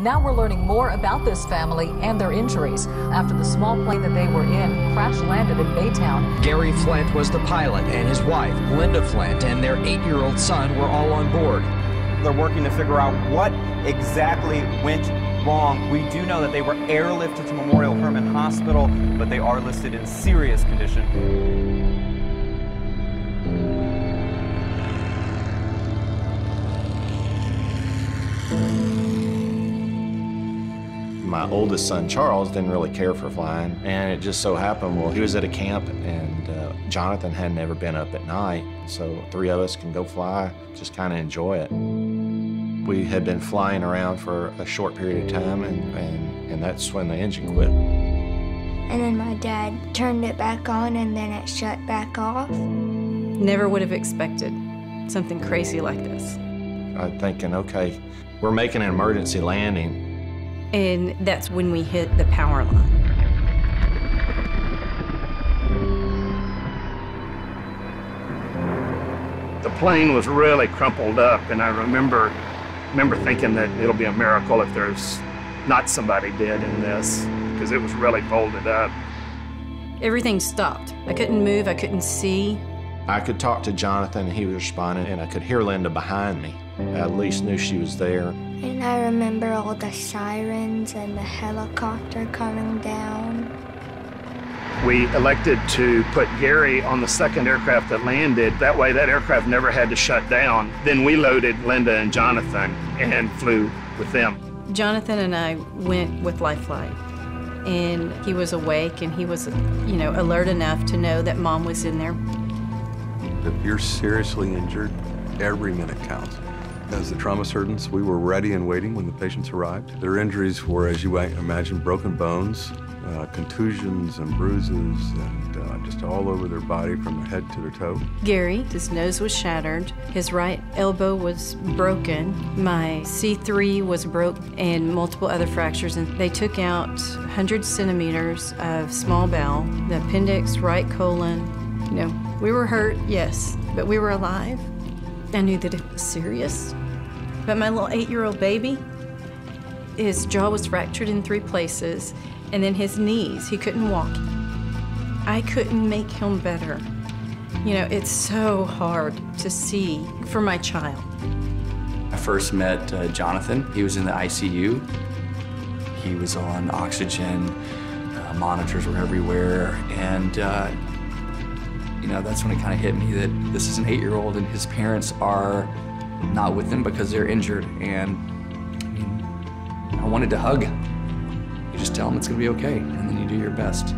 Now we're learning more about this family and their injuries after the small plane that they were in crash landed in Baytown. Gary Flynt was the pilot, and his wife, Linda Flynt, and their eight year old son were all on board. They're working to figure out what exactly went wrong. We do know that they were airlifted to Memorial Hermann Hospital, but they are listed in serious condition. My oldest son, Charles, didn't really care for flying. And it just so happened, well, he was at a camp and uh, Jonathan had never been up at night. So three of us can go fly, just kind of enjoy it. We had been flying around for a short period of time and, and, and that's when the engine quit. And then my dad turned it back on and then it shut back off. Never would have expected something crazy like this. I'm thinking, okay, we're making an emergency landing and that's when we hit the power line. The plane was really crumpled up, and I remember, remember thinking that it'll be a miracle if there's not somebody dead in this, because it was really folded up. Everything stopped. I couldn't move, I couldn't see. I could talk to Jonathan, he was responding, and I could hear Linda behind me. I at least knew she was there. And I remember all the sirens and the helicopter coming down. We elected to put Gary on the second aircraft that landed. That way, that aircraft never had to shut down. Then we loaded Linda and Jonathan and flew with them. Jonathan and I went with Life Flight and he was awake and he was, you know, alert enough to know that mom was in there. If you're seriously injured, every minute counts. As the trauma surgeons, we were ready and waiting when the patients arrived. Their injuries were, as you might imagine, broken bones, uh, contusions and bruises, and uh, just all over their body from their head to their toe. Gary, his nose was shattered. His right elbow was broken. My C3 was broke and multiple other fractures. And they took out 100 centimeters of small bowel, the appendix, right colon. You know, we were hurt, yes, but we were alive. I knew that it was serious. But my little eight-year-old baby, his jaw was fractured in three places, and then his knees, he couldn't walk. I couldn't make him better. You know, it's so hard to see for my child. I first met uh, Jonathan. He was in the ICU. He was on oxygen, uh, monitors were everywhere, and uh, you know, that's when it kind of hit me that this is an eight-year-old and his parents are not with him because they're injured. And I, mean, I wanted to hug. You just tell him it's gonna be okay, and then you do your best.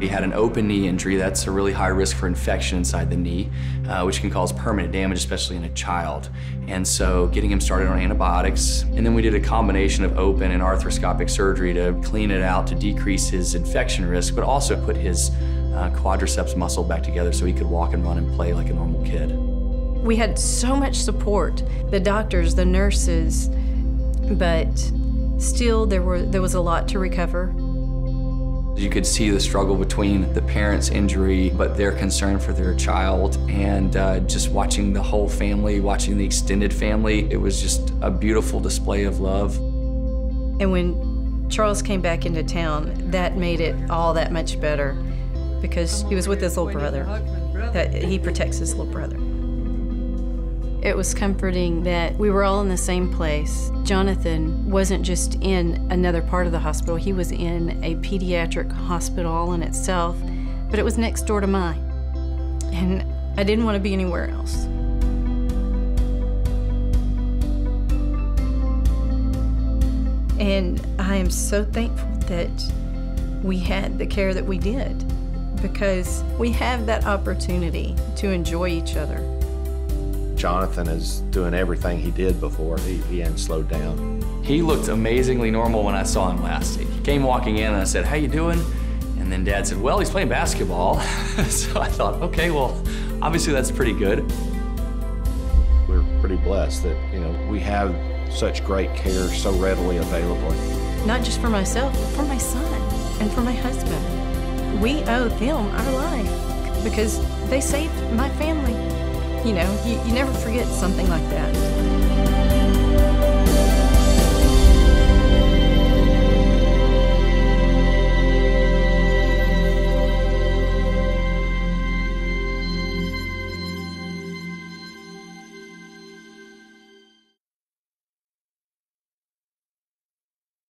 He had an open knee injury. That's a really high risk for infection inside the knee, uh, which can cause permanent damage, especially in a child. And so getting him started on antibiotics, and then we did a combination of open and arthroscopic surgery to clean it out to decrease his infection risk, but also put his uh, quadriceps muscle back together so he could walk and run and play like a normal kid. We had so much support, the doctors, the nurses, but still there, were, there was a lot to recover. You could see the struggle between the parents' injury, but their concern for their child, and uh, just watching the whole family, watching the extended family. It was just a beautiful display of love. And when Charles came back into town, that made it all that much better because he was with his little brother, that he protects his little brother. It was comforting that we were all in the same place. Jonathan wasn't just in another part of the hospital, he was in a pediatric hospital all in itself, but it was next door to mine. And I didn't want to be anywhere else. And I am so thankful that we had the care that we did because we have that opportunity to enjoy each other. Jonathan is doing everything he did before. He, he hadn't slowed down. He looked amazingly normal when I saw him last. He came walking in and I said, how you doing? And then Dad said, well, he's playing basketball. so I thought, okay, well, obviously that's pretty good. We're pretty blessed that, you know, we have such great care so readily available. Not just for myself, but for my son and for my husband we owe them our life because they saved my family. You know, you, you never forget something like that.